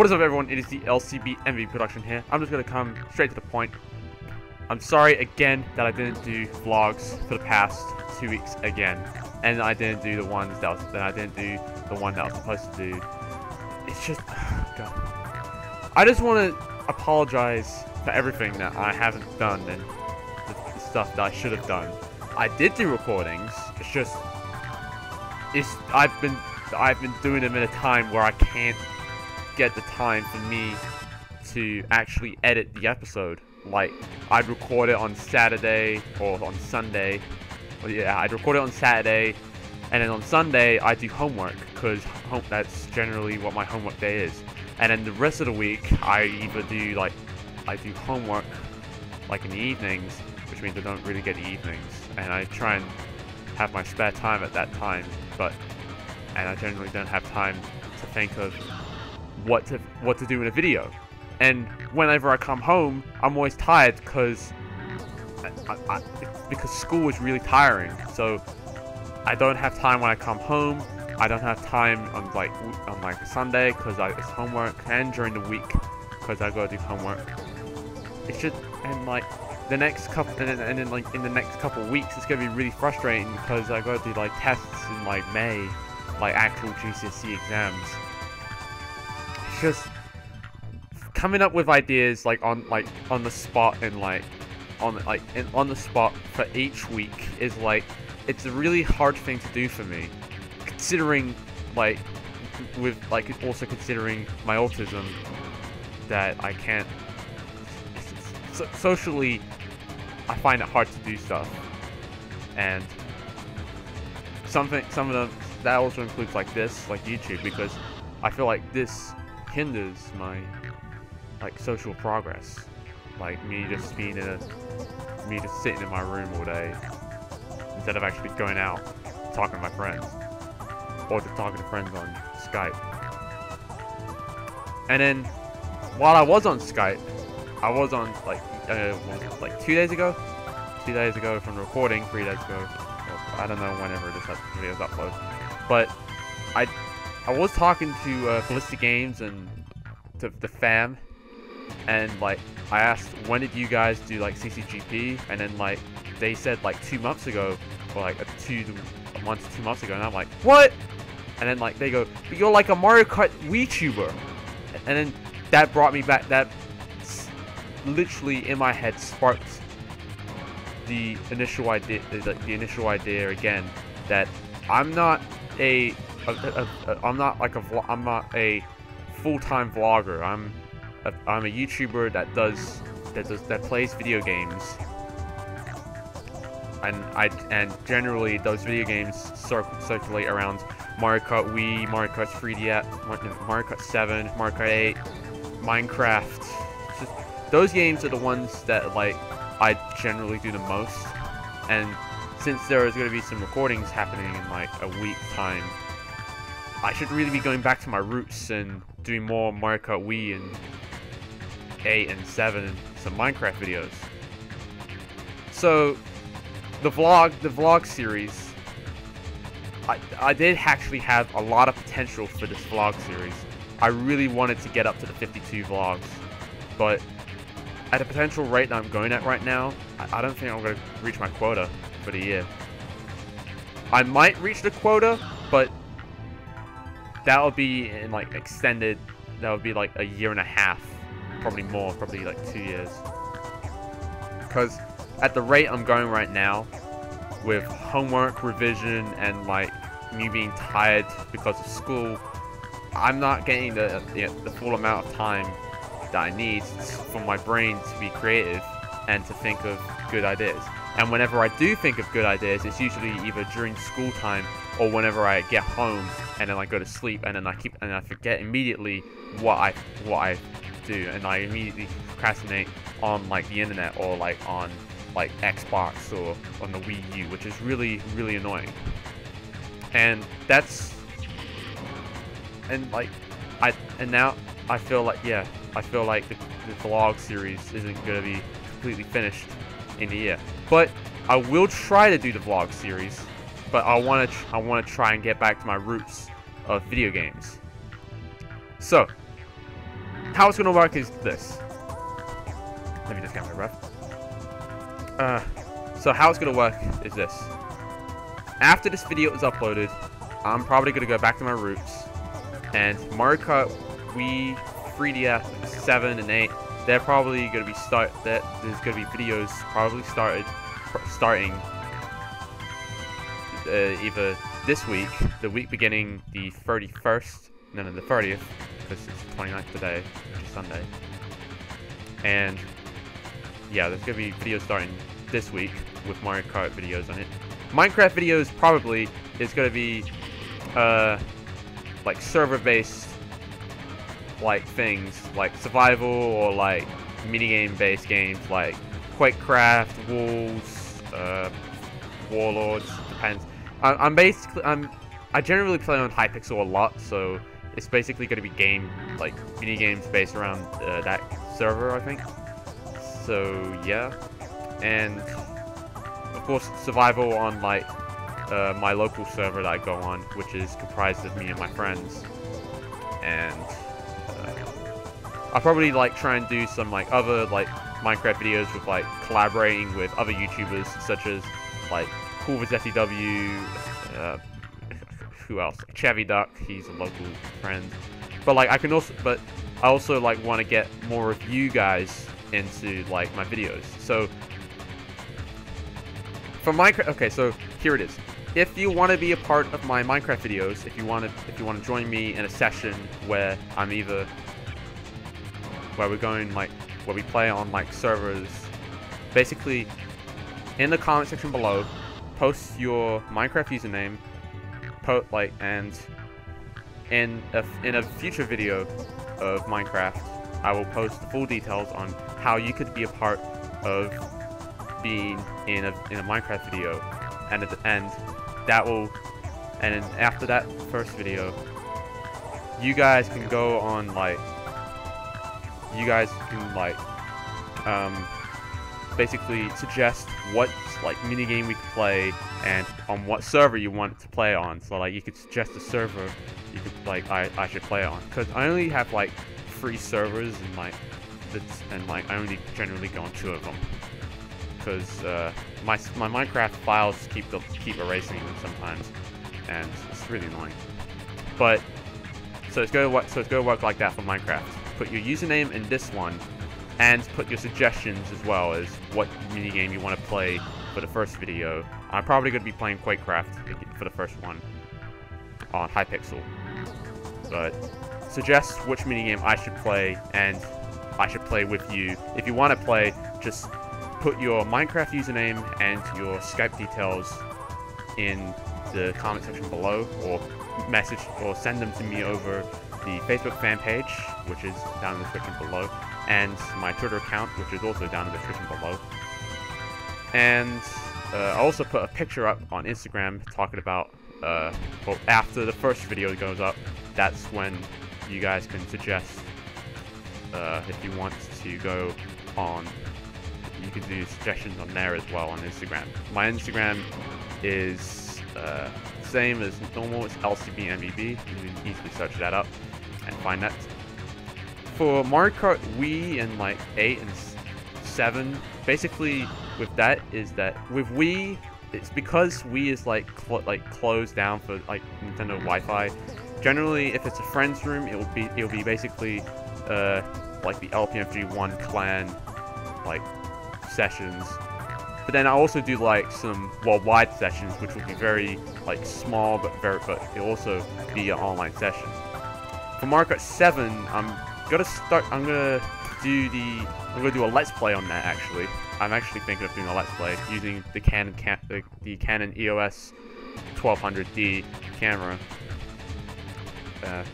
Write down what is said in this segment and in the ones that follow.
What is up everyone, it is the LCB production here. I'm just to come straight to the point. I'm sorry again that I didn't do vlogs for the past two weeks again. And I didn't do the ones that, was, that I didn't do the one that I was supposed to do. It's just, God. I just want to apologize for everything that I haven't done and the, the stuff that I should have done. I did do recordings, it's just, it's, I've been, I've been doing them in a time where I can't get the time for me to actually edit the episode. Like, I'd record it on Saturday or on Sunday. Well, yeah, I'd record it on Saturday, and then on Sunday I do homework because that's generally what my homework day is. And then the rest of the week I either do like I do homework like in the evenings, which means I don't really get the evenings, and I try and have my spare time at that time, but and I generally don't have time to think of what to what to do in a video. And whenever I come home, I'm always tired because I, I, because school is really tiring. So I don't have time when I come home. I don't have time on like on like Sunday because it's homework, and during the week because I gotta do homework. It's just and like the next couple and then, and then like in the next couple weeks, it's gonna be really frustrating because I gotta do like tests in like May, like actual GCSE exams just coming up with ideas like on like on the spot and like on like in, on the spot for each week is like it's a really hard thing to do for me. Considering like with like also considering my autism that I can't so, socially I find it hard to do stuff. And something some of them that also includes like this like YouTube because I feel like this hinders my like social progress. Like me just being in a me just sitting in my room all day instead of actually going out talking to my friends or just talking to friends on Skype. And then while I was on Skype, I was on like uh, like two days ago, two days ago from recording, three days ago. I don't know whenever this video is uploaded, but I I was talking to uh, Felicity Games and to the fam, and like I asked when did you guys do like CCGP, and then like they said like two months ago, or like a two a month two months ago, and I'm like what? And then like they go, but you're like a Mario Kart YouTuber, and then that brought me back. That literally in my head sparked the initial idea, the, the initial idea again that I'm not a a, a, a, I'm not like a I'm not a full-time vlogger. I'm a, I'm a YouTuber that does that does that plays video games. And I and generally those video games cir circulate around Mario Kart Wii, Mario Kart 3DS, Mario Kart 7, Mario Kart 8, Minecraft. Just, those games are the ones that like I generally do the most. And since there is going to be some recordings happening in like a week's time, I should really be going back to my roots and doing more Mario Kart Wii and 8 and 7 and some Minecraft videos. So, the vlog, the vlog series, I, I did actually have a lot of potential for this vlog series. I really wanted to get up to the 52 vlogs, but at the potential rate that I'm going at right now, I, I don't think I'm going to reach my quota for the year. I might reach the quota, but that would be in like extended that would be like a year and a half probably more probably like two years. Because at the rate i'm going right now with homework revision and like me being tired because of school i'm not getting the, the, the full amount of time that i need for my brain to be creative and to think of good ideas and whenever i do think of good ideas it's usually either during school time or whenever I get home and then I go to sleep and then I keep and I forget immediately what I what I do and I immediately procrastinate on like the internet or like on like Xbox or on the Wii U, which is really really annoying. And that's and like I and now I feel like yeah I feel like the, the vlog series isn't gonna be completely finished in the year, but I will try to do the vlog series but I want to I want to try and get back to my roots of video games. So, how it's gonna work is this. Let me just get my breath. Uh, so how it's gonna work is this. After this video is uploaded, I'm probably gonna go back to my roots and Mario Kart Wii 3DS 7 and 8 they're probably gonna be start that there's gonna be videos probably started starting uh, either this week, the week beginning the 31st, no, no, the 30th, because it's 29th today, which is Sunday. And yeah, there's gonna be videos starting this week with Mario Kart videos on it. Minecraft videos probably is gonna be uh like server-based like things like survival or like minigame based games like Quakecraft, Walls, uh, Warlords, depends. I, I'm basically I'm I generally play on Hypixel a lot, so it's basically going to be game like mini games based around uh, that server, I think. So yeah, and of course survival on like uh, my local server that I go on, which is comprised of me and my friends, and I'll probably like try and do some like other like Minecraft videos with like collaborating with other YouTubers such as like Cool with SEW, uh, who else? Chevy Duck, he's a local friend. But like I can also, but I also like want to get more of you guys into like my videos. So for Minecraft, okay, so here it is. If you want to be a part of my Minecraft videos, if you want to, if you want to join me in a session where I'm either where we're going like where we play on like servers. Basically, in the comment section below, post your Minecraft username, po like and in a, in a future video of Minecraft, I will post the full details on how you could be a part of being in a in a Minecraft video, and at the end, that will, and after that first video, you guys can go on like you guys can like um, basically suggest what like mini game we could play and on what server you want to play on. So like you could suggest a server you could like I, I should play on because I only have like three servers and like that's and like I only generally go on two of them because uh, my my Minecraft files keep the, keep erasing them sometimes and it's really annoying. But so it's gonna work so it's gonna work like that for Minecraft put your username in this one, and put your suggestions as well as what minigame you want to play for the first video. I'm probably going to be playing Quakecraft for the first one on Hypixel. But suggest which minigame I should play, and I should play with you. If you want to play, just put your Minecraft username and your Skype details in the comment section below, or message, or send them to me over the Facebook fan page, which is down in the description below, and my Twitter account, which is also down in the description below. And uh, I also put a picture up on Instagram talking about, uh, well, after the first video goes up, that's when you guys can suggest uh, if you want to go on. You can do suggestions on there as well on Instagram. My Instagram is uh, same as normal. It's LCBMBB. You can easily search that up and find that. For Mario Kart Wii and like 8 and 7, basically with that is that with Wii, it's because Wii is like cl like closed down for like Nintendo Wi-Fi. Generally, if it's a friend's room, it will be it will be basically uh, like the LPMG one clan like sessions. But then I also do like some worldwide sessions, which will be very like small, but very but it'll also be an online session. For Mario Kart 7, I'm gonna start. I'm gonna do the. I'm gonna do a let's play on that. Actually, I'm actually thinking of doing a let's play using the Canon can, the, the Canon EOS 1200D camera. Uh,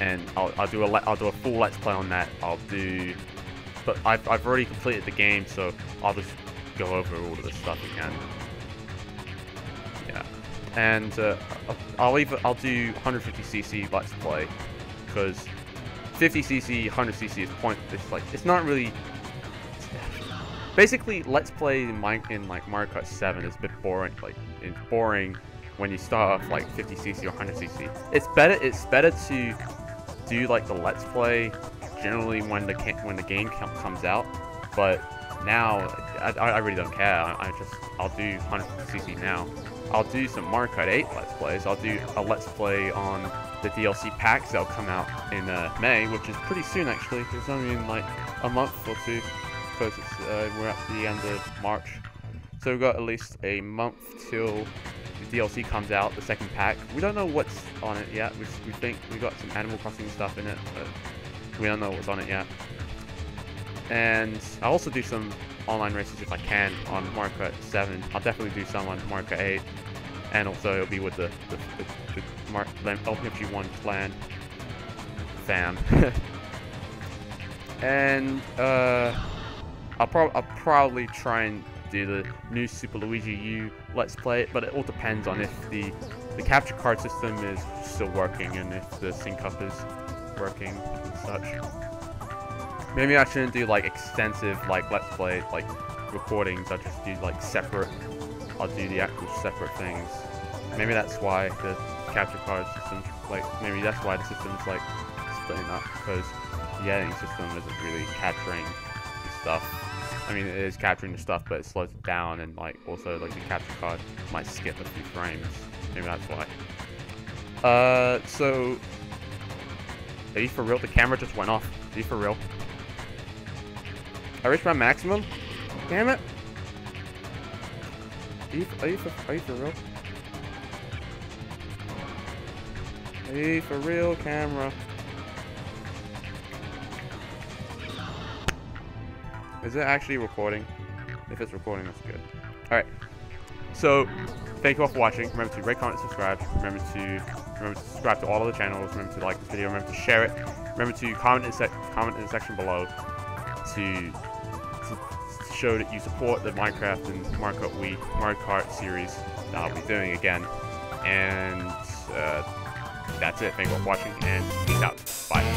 and I'll, I'll do a I'll do a full let's play on that. I'll do, but I've I've already completed the game, so I'll just go over all of the stuff again. Yeah, and uh, I'll even I'll do 150cc let's play because 50cc, 100cc is point. It's like it's not really. Basically, let's play in, in like Mario Kart 7 is a bit boring. Like it's boring when you start off like 50cc or 100cc. It's better. It's better to do like the Let's Play generally when the when the game comes out, but now I, I really don't care. I, I just I'll do 100cc now. I'll do some Mario Kart 8 Let's Plays. I'll do a Let's Play on the DLC packs that'll come out in uh, May, which is pretty soon actually. It's only in like a month or two because uh, we're at the end of March. So we've got at least a month till the DLC comes out, the second pack. We don't know what's on it yet. We, we think we got some Animal Crossing stuff in it, but we don't know what's on it yet. And I'll also do some online races if I can on Mario Kart 7. I'll definitely do some on Mario Kart 8. And also it'll be with the, the, the, the Mar LPG1 clan fam. and uh, I'll, I'll probably try and do the new Super Luigi U Let's Play but it all depends on if the, the capture card system is still working and if the sync up is working and such. Maybe I shouldn't do like extensive like Let's Play like recordings, I'll just do like separate, I'll do the actual separate things. Maybe that's why the capture card system, like, maybe that's why the system's like splitting up, because the editing system isn't really capturing the stuff I mean, it is capturing the stuff, but it slows it down, and like also like the capture card might skip a few frames. Maybe that's why. Uh, so are you for real? The camera just went off. Are you for real? I reached my maximum. Damn it! Are you, are you for, are you for real? You for real, camera? Is it actually recording? If it's recording, that's good. Alright. So, thank you all for watching. Remember to rate, comment, subscribe. Remember to remember to subscribe to all of the channels. Remember to like this video. Remember to share it. Remember to comment in, comment in the section below to, to show that you support the Minecraft and Mario Kart Wii Mario Kart series that I'll be doing again. And uh, that's it. Thank you for watching, and peace out. Bye.